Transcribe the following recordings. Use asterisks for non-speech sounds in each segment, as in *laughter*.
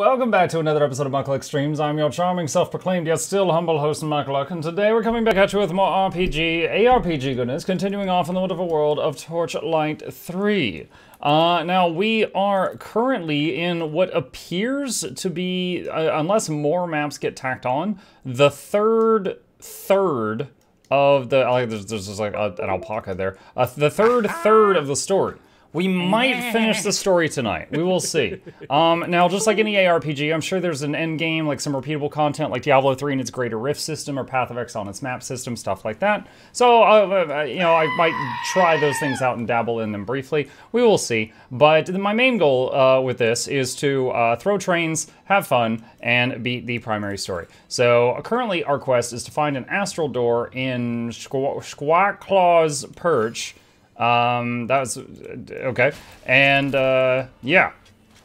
Welcome back to another episode of Mukluk Streams. I'm your charming, self-proclaimed, yet still humble host, Mukluk, and today we're coming back at you with more RPG, ARPG goodness, continuing off in the wonderful world of Torchlight 3. Uh, now, we are currently in what appears to be, uh, unless more maps get tacked on, the third third of the, like, there's, there's just like a, an alpaca there, uh, the third third of the story. We might finish the story tonight. We will see. *laughs* Um, now, just like any ARPG, I'm sure there's an end game, like some repeatable content, like Diablo 3 and its Greater Rift system, or Path of Exile and its map system, stuff like that. So, uh, uh, you know, I might try those things out and dabble in them briefly. We will see. But my main goal uh, with this is to uh, throw trains, have fun, and beat the primary story. So, currently, our quest is to find an astral door in Squawk Claw's Perch. Um, that was okay. And uh, yeah,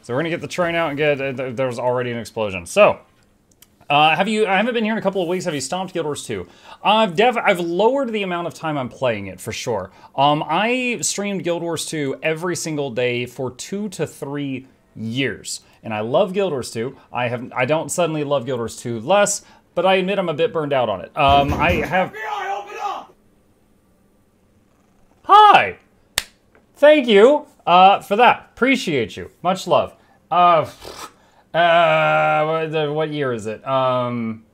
so we're gonna get the train out and get. Uh, there was already an explosion. So. Uh, have you? I haven't been here in a couple of weeks. Have you stomped Guild Wars 2? I've dev. I've lowered the amount of time I'm playing it for sure. Um, I streamed Guild Wars 2 every single day for two to three years, and I love Guild Wars 2. I have. I don't suddenly love Guild Wars 2 less, but I admit I'm a bit burned out on it. Um, I have. Hi! Thank you uh, for that. Appreciate you. Much love. Uh, uh, what year is it? Um,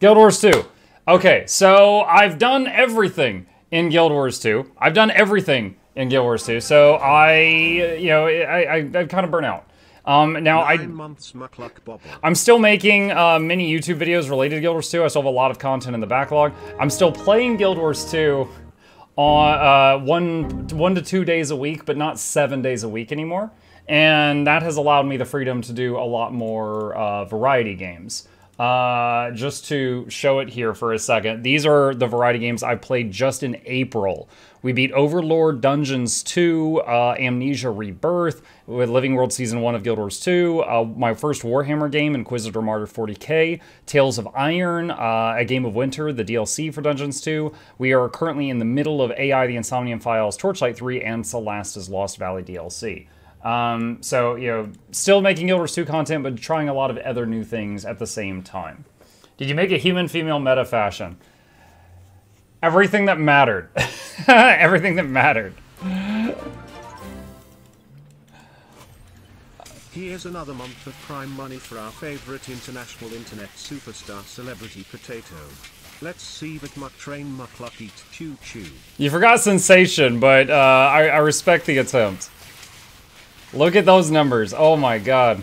Guild Wars 2. Okay, so I've done everything in Guild Wars 2. I've done everything in Guild Wars 2, so I, you know, I, I, I kind of burn out. Um, now I, I'm still making uh, many YouTube videos related to Guild Wars 2. I still have a lot of content in the backlog. I'm still playing Guild Wars 2 on uh, one one to two days a week, but not seven days a week anymore. And that has allowed me the freedom to do a lot more uh, variety games. Uh, just to show it here for a second, these are the variety games I played just in April. We beat Overlord Dungeons 2, uh, Amnesia Rebirth, with Living World Season 1 of Guild Wars 2, uh, my first Warhammer game, Inquisitor Martyr 40k, Tails of Iron, uh, A Game of Winter, the DLC for Dungeons 2. We are currently in the middle of AI The Somnium Files, Torchlight 3, and Celeste's Lost Valley DLC. Um, so, you know, still making Guild Wars 2 content, but trying a lot of other new things at the same time. Did you make a human-female meta fashion? Everything that mattered. *laughs* Everything that mattered. Here's another month of prime money for our favorite international internet superstar celebrity potato. Let's see that muck train muck luck eat choo choo. You forgot sensation, but uh, I, I respect the attempt. Look at those numbers. Oh my god.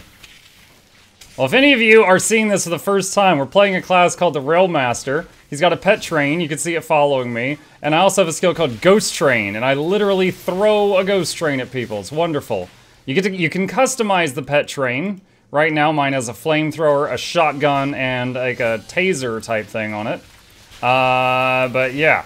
Well, if any of you are seeing this for the first time, we're playing a class called the Railmaster. He's got a pet train, you can see it following me. And I also have a skill called Ghost Train, and I literally throw a ghost train at people. It's wonderful. You get to, you can customize the pet train. Right now, mine has a flamethrower, a shotgun, and like a taser type thing on it. Uh, but yeah,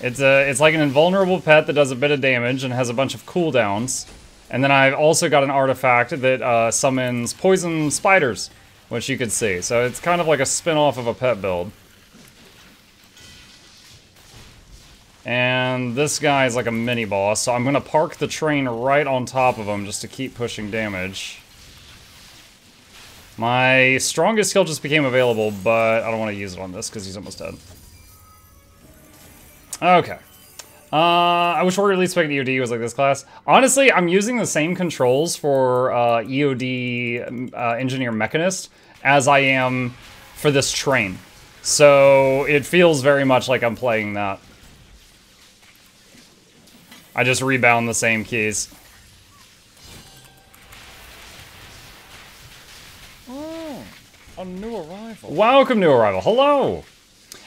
it's a it's like an invulnerable pet that does a bit of damage and has a bunch of cooldowns. And then I've also got an artifact that uh, summons poison spiders, which you can see. So it's kind of like a spin-off of a pet build. And this guy is like a mini-boss, so I'm going to park the train right on top of him just to keep pushing damage. My strongest skill just became available, but I don't want to use it on this because he's almost dead. Okay. Uh, I wish Warrior Elite Spec EOD was like this class. Honestly, I'm using the same controls for uh, EOD uh, Engineer Mechanist as I am for this train. So it feels very much like I'm playing that. I just rebound the same keys. Oh, a new arrival. Welcome, new arrival. Hello.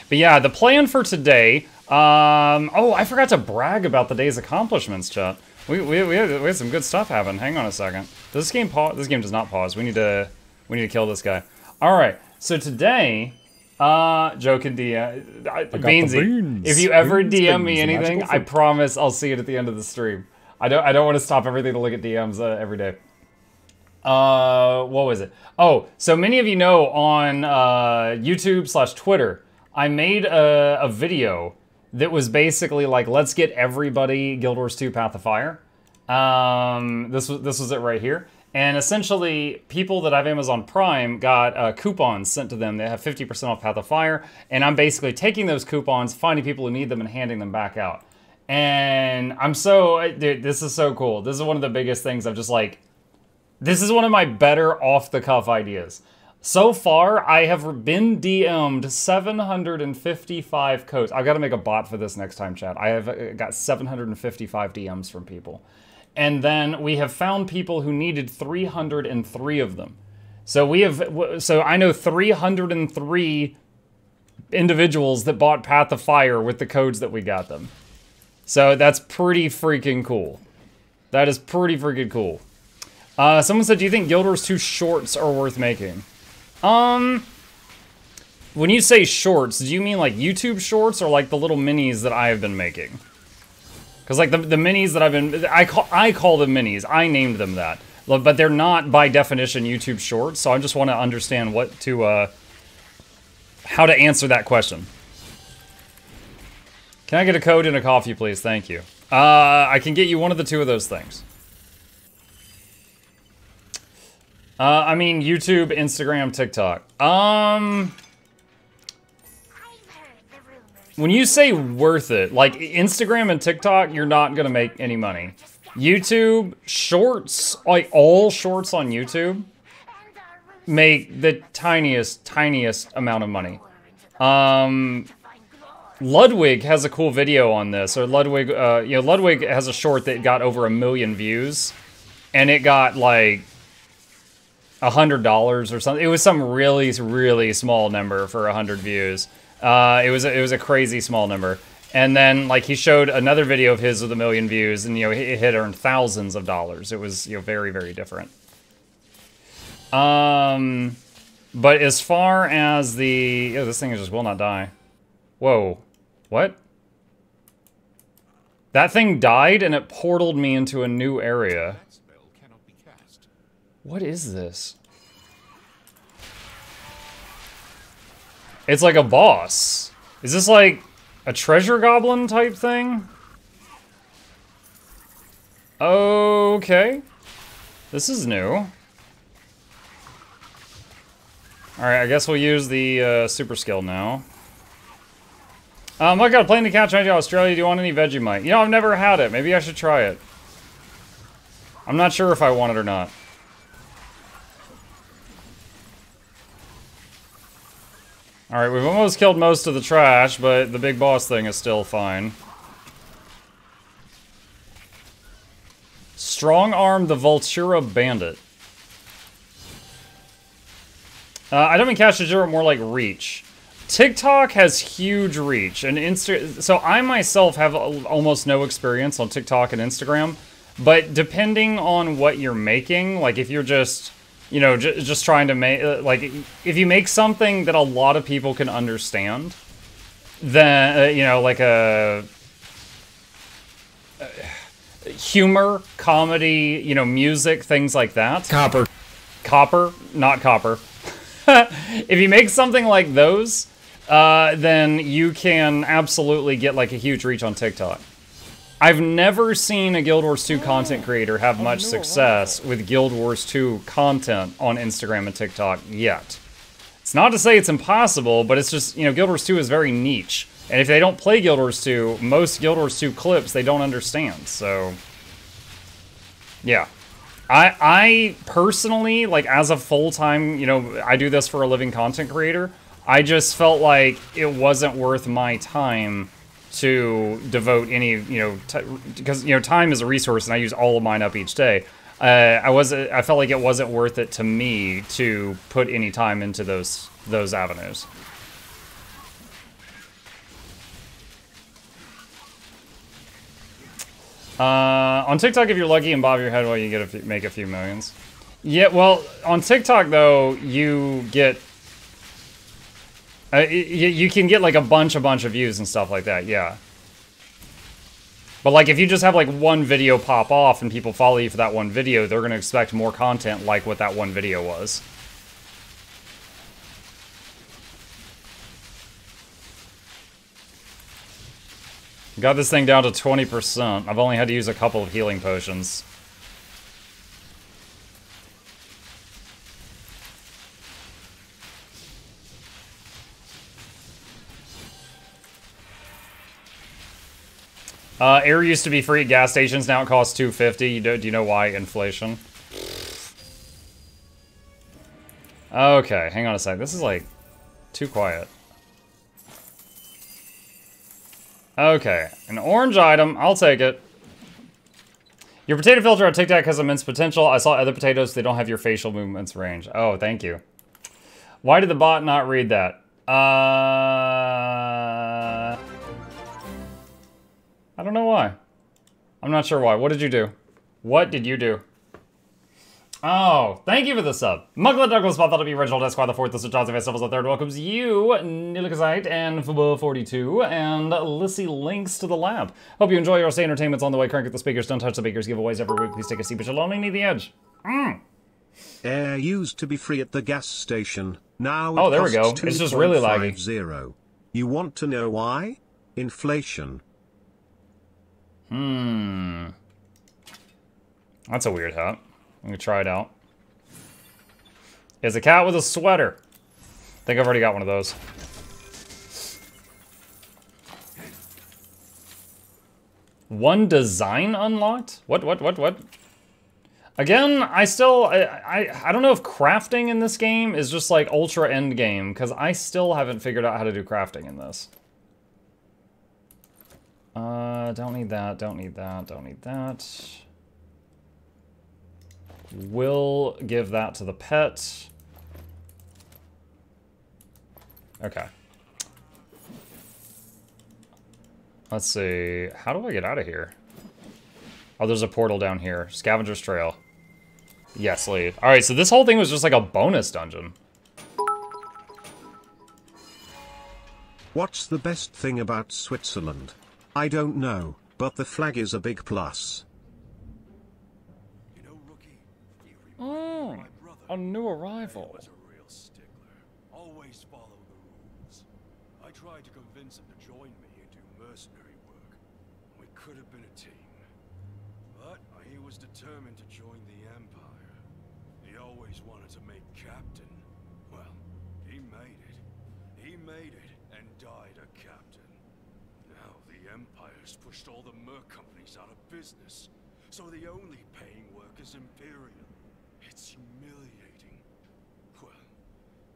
But yeah, the plan for today um, oh, I forgot to brag about the day's accomplishments, chat. We, we, we, had, we had some good stuff happen. Hang on a second. Does this game pause? This game does not pause. We need to we need to kill this guy. All right. So today, uh, Joe can DM. Uh, Beansy, if you ever beans, DM me anything, I promise I'll see it at the end of the stream. I don't I don't want to stop everything to look at DMs uh, every day. Uh, what was it? Oh, so many of you know on uh, YouTube slash Twitter, I made a, a video that was basically like, let's get everybody Guild Wars 2 Path of Fire. Um, this was this was it right here. And essentially, people that have Amazon Prime got uh, coupons sent to them. They have 50% off Path of Fire. And I'm basically taking those coupons, finding people who need them, and handing them back out. And I'm so, dude, this is so cool. This is one of the biggest things. I'm just like, this is one of my better off the cuff ideas. So far, I have been DM'd 755 codes. I've got to make a bot for this next time, chat. I have uh, got 755 DMs from people. And then we have found people who needed 303 of them. So we have, so I know 303 individuals that bought Path of Fire with the codes that we got them. So that's pretty freaking cool. That is pretty freaking cool. Uh, someone said, do you think Guild Wars 2 shorts are worth making? Um, when you say shorts, do you mean like YouTube shorts or like the little minis that I have been making? Because like the, the minis that I've been, I call, I call them minis. I named them that. But they're not by definition YouTube shorts, so I just want to understand what to, uh, how to answer that question. Can I get a code and a coffee, please? Thank you. Uh, I can get you one of the two of those things. Uh, I mean, YouTube, Instagram, TikTok. Um, when you say worth it, like Instagram and TikTok, you're not gonna make any money. YouTube, shorts, like all shorts on YouTube, make the tiniest, tiniest amount of money. Um, Ludwig has a cool video on this, or Ludwig, uh, you know, Ludwig has a short that got over a million views, and it got like hundred dollars or something. It was some really, really small number for a hundred views. Uh, it was it was a crazy small number. And then like he showed another video of his with a million views, and you know it had earned thousands of dollars. It was you know very very different. Um, but as far as the oh, this thing just will not die. Whoa. What? That thing died and it portaled me into a new area. What is this? It's like a boss. Is this like a treasure goblin type thing? Okay. This is new. Alright, I guess we'll use the uh, super skill now. Um, I got a plane to catch to Australia. Do you want any Vegemite? You know, I've never had it. Maybe I should try it. I'm not sure if I want it or not. Alright, we've almost killed most of the trash, but the big boss thing is still fine. Strong Arm the Vultura Bandit. Uh, I don't mean Cash Zero, more like reach. TikTok has huge reach, and Insta. So I myself have almost no experience on TikTok and Instagram, but depending on what you're making, like if you're just, you know, j- just trying to make, uh, like, if you make something that a lot of people can understand, then uh, you know, like a uh, humor, comedy, you know, music, things like that. Copper. Copper, not copper. *laughs* if you make something like those, uh, then you can absolutely get like a huge reach on TikTok. I've never seen a Guild Wars 2 content creator have much success with Guild Wars 2 content on Instagram and TikTok yet. It's not to say it's impossible, but it's just, you know, Guild Wars 2 is very niche. And if they don't play Guild Wars 2, most Guild Wars 2 clips they don't understand. So, yeah. I, I personally, like as a full-time, you know, I do this for a living content creator. I just felt like it wasn't worth my time to devote any, you know, because you know, time is a resource, and I use all of mine up each day. Uh, I was I felt like it wasn't worth it to me to put any time into those those avenues. Uh, on TikTok, if you're lucky and bob your head, well, you get a few, make a few millions. Yeah, well, on TikTok though, you get uh, you, you can get like a bunch, a bunch of views and stuff like that, yeah. But like if you just have like one video pop off and people follow you for that one video, they're going to expect more content like what that one video was. Got this thing down to 20%. I've only had to use a couple of healing potions. Uh, air used to be free at gas stations. Now it costs 250. You do, do you know why? Inflation. Okay, hang on a sec. This is like too quiet. Okay, an orange item. I'll take it. Your potato filter on TikTok has immense potential. I saw other potatoes. They don't have your facial movements range. Oh, thank you. Why did the bot not read that? Uh... I don't know why. I'm not sure why. What did you do? What did you do? Oh, thank you for the sub. Muglet Douglas bought that'll be original Esquire the fourth, the Johnson Festivals the third welcomes you, Nilikazite and Fubo42, and Lissy links to the lab. Hope you enjoy your stay entertainments on the way. Crank at the speakers, don't touch the speakers, giveaways every week. Please take a seat, but you'll only need the edge. Mm. Air used to be free at the gas station. Now oh, there we go. It's just really laggy. Zero. You want to know why? Inflation. Hmm. That's a weird hat. I'm gonna try it out. It's a cat with a sweater. I think I've already got one of those. One design unlocked? What, what, what, what? Again, I still, I, I, I don't know if crafting in this game is just like ultra end game, because I still haven't figured out how to do crafting in this. Uh, don't need that, don't need that, don't need that. We'll give that to the pet. Okay. Let's see. How do I get out of here? Oh, there's a portal down here. Scavenger's Trail. Yes, leave. Alright, so this whole thing was just like a bonus dungeon. What's the best thing about Switzerland? I don't know, but the flag is a big plus. Oh, a new arrival. was a real stickler. Always follow the rules. I tried to convince him to join me and do mercenary work. We could have been a team. But he was determined to join the Empire. He always wanted to make captain. Well, he made it. He made it and died a captain. Pushed all the merc companies out of business. So the only paying work is Imperial. It's humiliating. Well,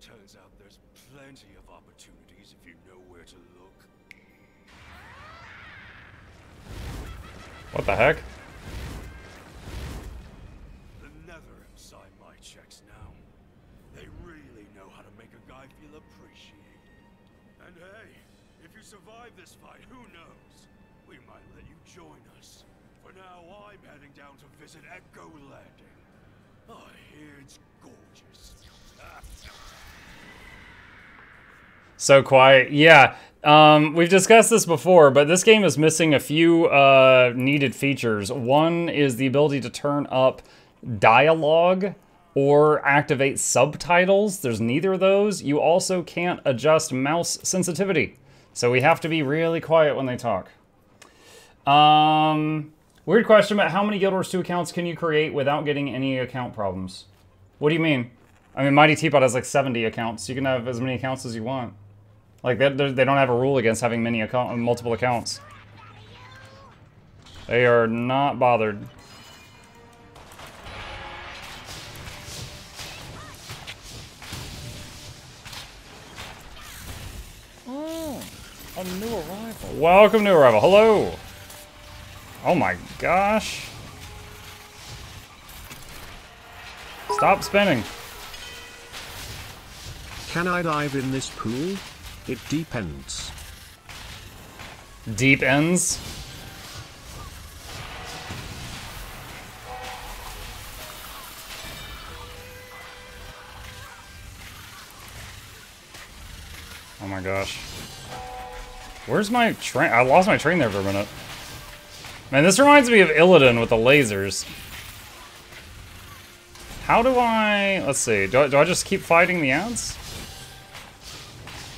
turns out there's plenty of opportunities if you know where to look. What the heck? The Nether signed my checks now. They really know how to make a guy feel appreciated. And hey, if you survive this fight, who knows? We might let you join us. For now, I'm heading down to visit Echo Landing. I hear it's gorgeous. *laughs* So quiet. Yeah. Um, we've discussed this before, but this game is missing a few uh, needed features. One is the ability to turn up dialogue or activate subtitles. There's neither of those. You also can't adjust mouse sensitivity. So we have to be really quiet when they talk. Um, weird question about how many Guild Wars 2 accounts can you create without getting any account problems? What do you mean? I mean, Mighty Teapot has like 70 accounts. You can have as many accounts as you want. Like, they, they don't have a rule against having many account, multiple accounts. They are not bothered. Oh, a new arrival. Welcome, new arrival. Hello. Oh my gosh. Stop spinning. Can I dive in this pool? It depends. Deep ends. Oh my gosh. Where's my train? I lost my train there for a minute. Man, this reminds me of Illidan with the lasers. How do I... Let's see. Do I, do I just keep fighting the ads?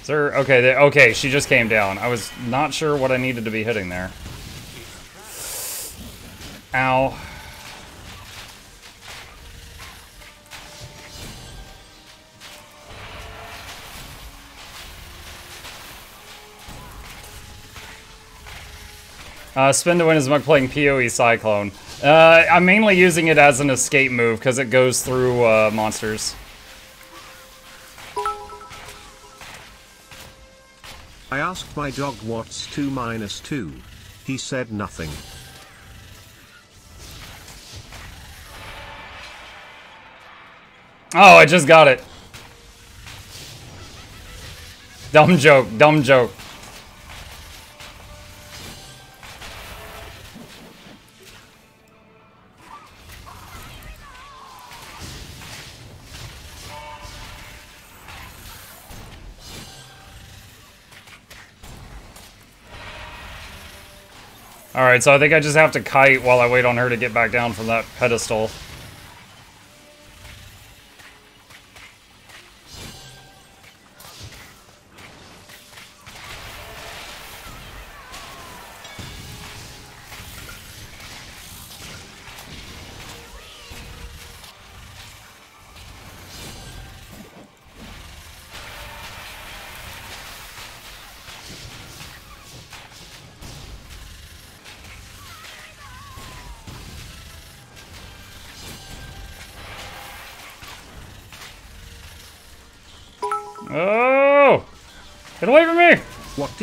Sir, okay, they, okay, she just came down. I was not sure what I needed to be hitting there. Ow. Uh, win is Muck playing PoE Cyclone. Uh, I'm mainly using it as an escape move because it goes through uh, monsters. I asked my dog what's 2 minus 2. He said nothing. Oh, I just got it. Dumb joke, dumb joke. Alright, so I think I just have to kite while I wait on her to get back down from that pedestal.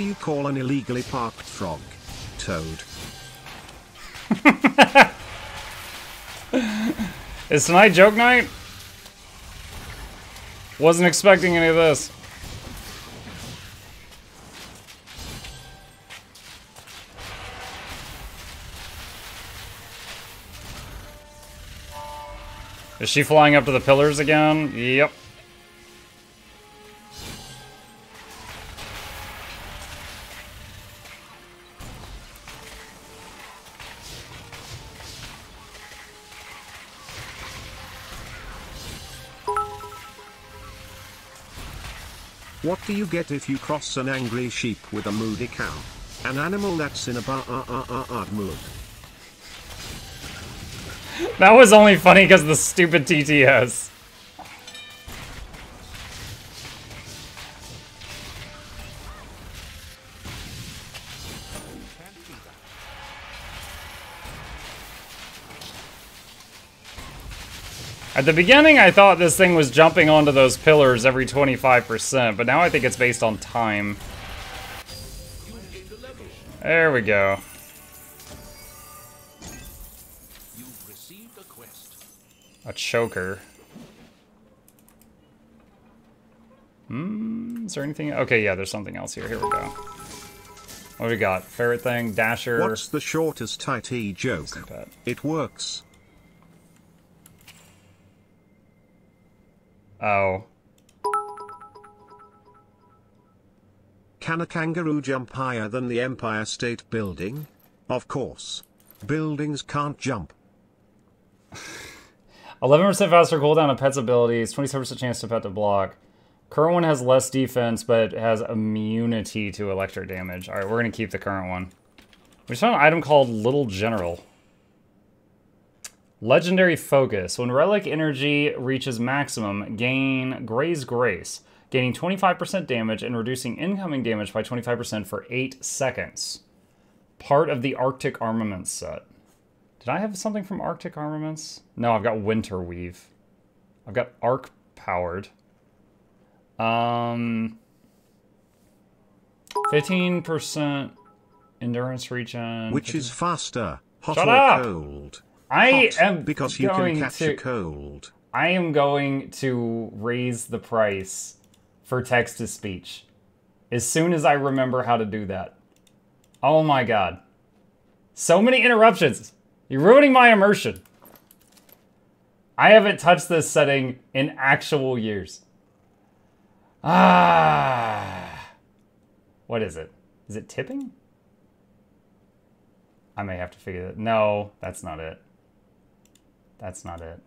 You call an illegally parked frog? Toad. *laughs* Is tonight joke night? Wasn't expecting any of this. Is she flying up to the pillars again? Yep. What do you get if you cross an angry sheep with a moody cow? An animal that's in a bar uh, uh, uh, uh, mood. That was only funny because the stupid TTS. At the beginning, I thought this thing was jumping onto those pillars every 25%, but now I think it's based on time. There we go. A choker. Hmm, is there anything? Okay, yeah, there's something else here. Here we go. What do we got? Ferret thing, Dasher. What's the shortest IT joke? It works. Oh. Can a kangaroo jump higher than the Empire State Building? Of course. Buildings can't jump. *laughs* 11% faster cooldown of pet's abilities, 27% chance to pet to block. Current one has less defense, but has immunity to electric damage. Alright, we're going to keep the current one. We just found an item called Little General. Legendary Focus. When Relic Energy reaches maximum, gain Gray's Grace, gaining 25% damage and reducing incoming damage by 25% for 8 seconds. Part of the Arctic Armaments set. Did I have something from Arctic Armaments? No, I've got Winter Weave. I've got Arc Powered. Um, 15% endurance regen. Which is faster, hot Shut or up! cold? I Hot, am because you going can catch to, a cold. I am going to raise the price for text to speech as soon as I remember how to do that. Oh my god. So many interruptions. You're ruining my immersion. I haven't touched this setting in actual years. Ah. What is it? Is it tipping? I may have to figure that. No, that's not it. That's not it.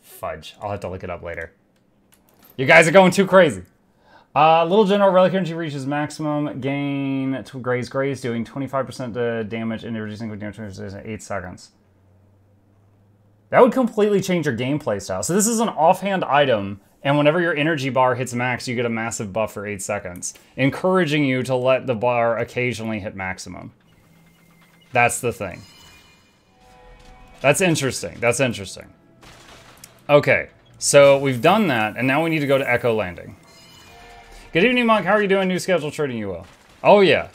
Fudge. I'll have to look it up later. You guys are going too crazy. Uh, Little General Relic Energy reaches maximum gain to Graze Graze, doing 25% to damage and reducing damage in 8 seconds. That would completely change your gameplay style. So this is an offhand item, and whenever your energy bar hits max, you get a massive buff for 8 seconds, encouraging you to let the bar occasionally hit maximum. That's the thing. That's interesting. That's interesting. Okay, so we've done that, and now we need to go to Echo Landing. Good evening, Monk. How are you doing? New schedule treating you well? Oh, yeah.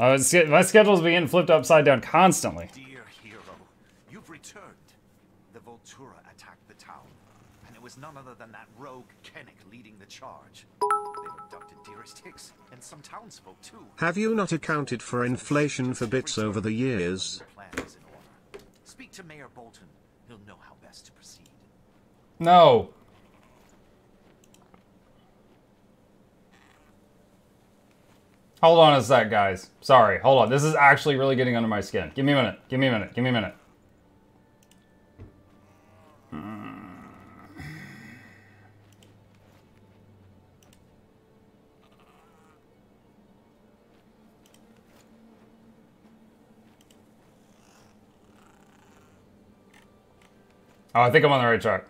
Uh, my schedule's being flipped upside down constantly. Dear hero, you've returned. The Voltura attacked the town, and it was none other than that rogue Kennick leading the charge. They've Hicks and some townsfolk too. Have you not accounted for inflation for bits over the years? The plan is in order. Speak to Mayor Bolton. He'll know how best to proceed. No. Hold on a sec, guys. Sorry, hold on. This is actually really getting under my skin. Give me a minute. Give me a minute. Give me a minute. Oh, I think I'm on the right track.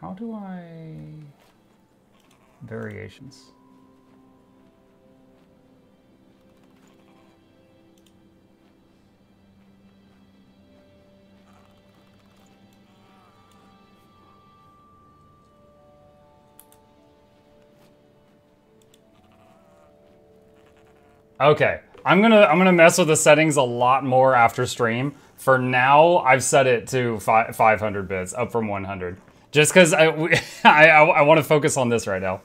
How do I... Variations. Okay, I'm gonna I'm gonna mess with the settings a lot more after stream. For now, I've set it to fi 500 bits, up from 100. Just because *laughs* I, I, I want to focus on this right now.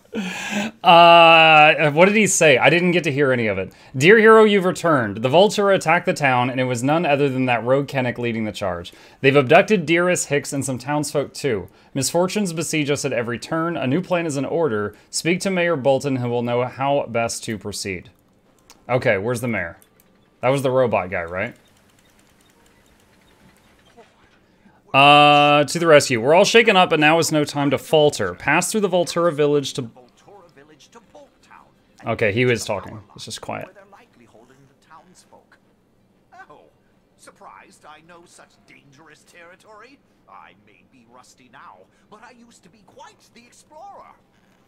Uh, what did he say? I didn't get to hear any of it. Dear hero, you've returned. The Vulture attacked the town, and it was none other than that rogue Kennick leading the charge. They've abducted Dearest Hicks and some townsfolk too. Misfortunes besiege us at every turn. A new plan is in order. Speak to Mayor Bolton, who will know how best to proceed. Okay, where's the mayor? That was the robot guy, right? Uh, to the rescue. We're all shaken up, but now is no time to falter. Pass through the Voltura village to... Okay, he was talking. It's just quiet. Oh, surprised I know such dangerous territory? I may be rusty now, but I used to be quite the explorer.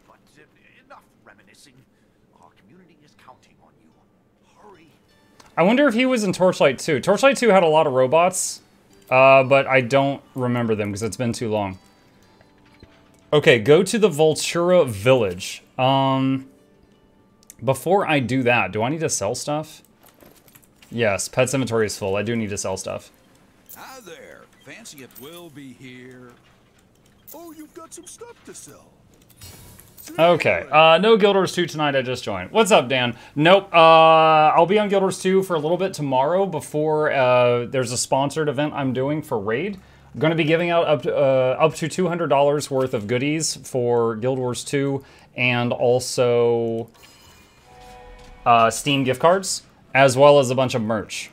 But uh, enough reminiscing. Our community is counting on you. I wonder if he was in Torchlight 2. Torchlight 2 had a lot of robots, uh, but I don't remember them because it's been too long. Okay, go to the Voltura village. Um, before I do that, do I need to sell stuff? Yes, pet's inventory is full. I do need to sell stuff. Hi there. Fancy it will be here. Oh, you've got some stuff to sell. Okay, uh, no Guild Wars 2 tonight, I just joined. What's up, Dan? Nope, uh, I'll be on Guild Wars 2 for a little bit tomorrow before, uh, there's a sponsored event I'm doing for Raid. I'm going to be giving out up to, uh, up to $200 worth of goodies for Guild Wars 2 and also uh, Steam gift cards, as well as a bunch of merch.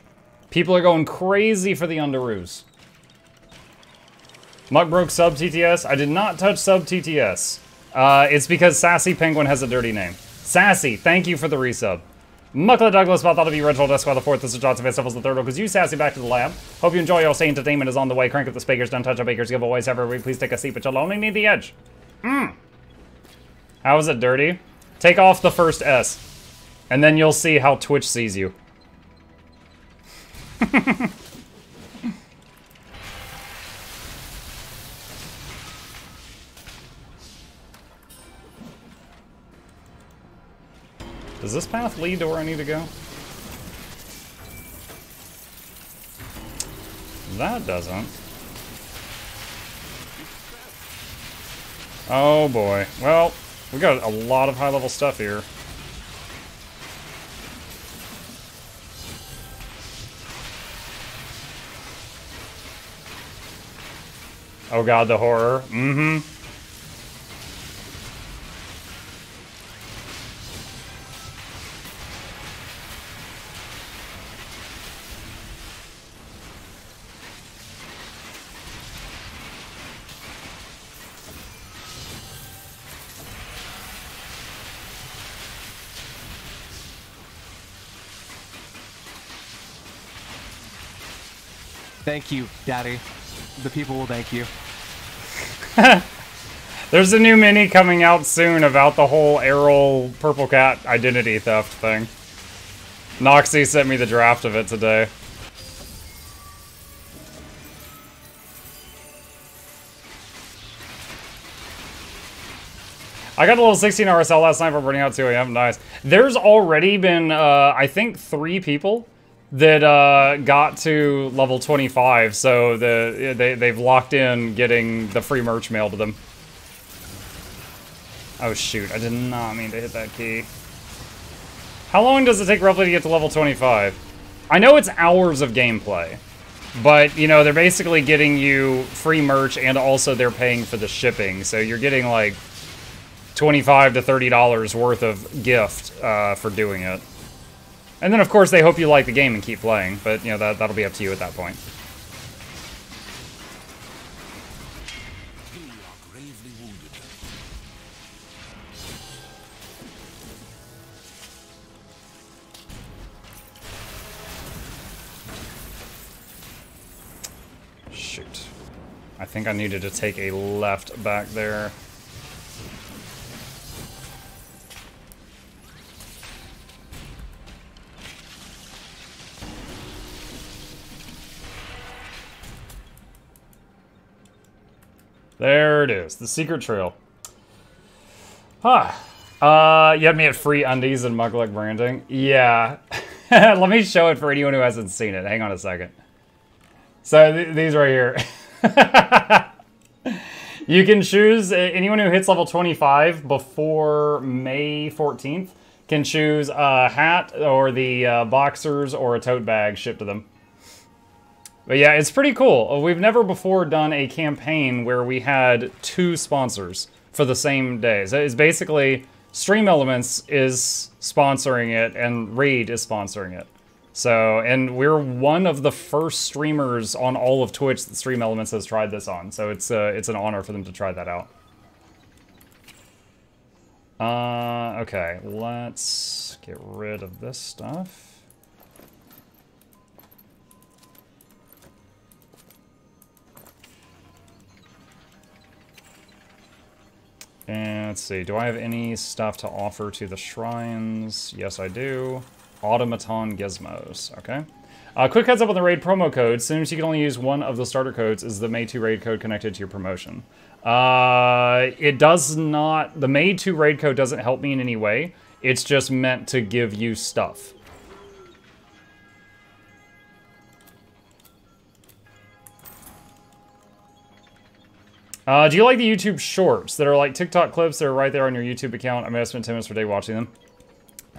People are going crazy for the Underoos. Muck broke sub TTS. I did not touch sub TTS. Uh, it's because Sassy Penguin has a dirty name. Sassy, thank you for the resub. Muckla Douglas, about of you, Reginald Esquire the fourth. This is Johnson Festivals the third. Because you, Sassy, back to the lab. Hope you enjoy your stay entertainment is on the way. Crank up the speakers, don't touch a baker's giveaways ever. We please take a seat, but you'll only need the edge. Hmm. How is it dirty? Take off the first S, and then you'll see how Twitch sees you. *laughs* Does this path lead to where I need to go? That doesn't. Oh boy. Well, we got a lot of high level stuff here. Oh god, the horror. Mm-hmm. Thank you, Daddy. The people will thank you. *laughs* There's a new mini coming out soon about the whole Errol Purple Cat identity theft thing. Noxie sent me the draft of it today. I got a little 16 RSL last night for burning out 2 a.m. Nice. There's already been, uh, I think, three people that uh, got to level 25, so the they, they've locked in getting the free merch mail to them. Oh shoot, I did not mean to hit that key. How long does it take roughly to get to level 25? I know it's hours of gameplay, but, you know, they're basically getting you free merch and also they're paying for the shipping, so you're getting, like, 25 to $30 worth of gift uh, for doing it. And then, of course, they hope you like the game and keep playing, but, you know, that, that'll be up to you at that point. Shoot. I think I needed to take a left back there. There it is, the secret trail. Huh. Uh, you had me at free undies and Mukluk branding. Yeah. *laughs* Let me show it for anyone who hasn't seen it. Hang on a second. So th these right here. *laughs* you can choose anyone who hits level 25 before May 14th can choose a hat or the uh, boxers or a tote bag shipped to them. But yeah, it's pretty cool. Uh, We've never before done a campaign where we had two sponsors for the same day. So it's basically Stream Elements is sponsoring it and Raid is sponsoring it. So, and we're one of the first streamers on all of Twitch that Stream Elements has tried this on. So it's uh, it's an honor for them to try that out. Uh, okay, let's get rid of this stuff. And let's see, do I have any stuff to offer to the shrines? Yes, I do. Automaton gizmos, okay. Uh, quick heads up on the raid promo code. Since you can only use one of the starter codes, is the May 2 raid code connected to your promotion? Uh, it does not. The May 2 raid code doesn't help me in any way. It's just meant to give you stuff. Uh, do you like the YouTube shorts that are like TikTok clips that are right there on your YouTube account? I mean, I spent 10 minutes per day watching them.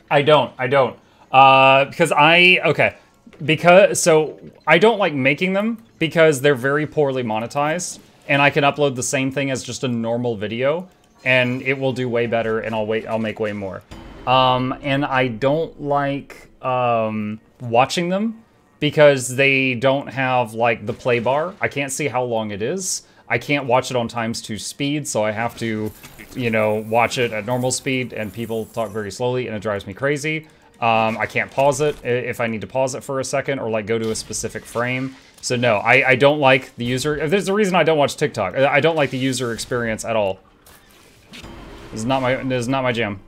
I don't. I don't. Uh, because I, okay. Because, so, I don't like making them because they're very poorly monetized. And I can upload the same thing as just a normal video. And it will do way better and I'll wait, I'll make way more. Um, and I don't like, um, watching them because they don't have like the play bar. I can't see how long it is. I can't watch it on times two speed, so I have to, you know, watch it at normal speed, and people talk very slowly, and it drives me crazy. Um, I can't pause it if I need to pause it for a second, or like go to a specific frame. So no, I, I don't like the user. There's a reason I don't watch TikTok, I don't like the user experience at all. This is not my this is not my jam.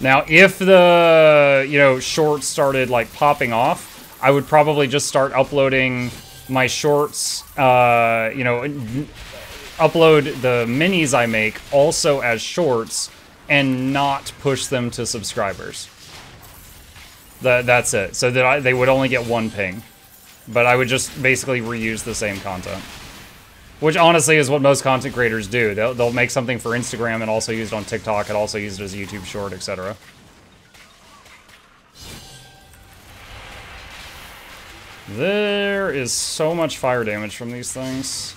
Now, if the, you know, shorts started, like, popping off, I would probably just start uploading my shorts, uh, you know, upload the minis I make also as shorts and not push them to subscribers. That, that's it. So that I, they would only get one ping. But I would just basically reuse the same content. Which honestly is what most content creators do. They'll, they'll make something for Instagram and also use it on TikTok and also use it as a YouTube short, etc. There is so much fire damage from these things.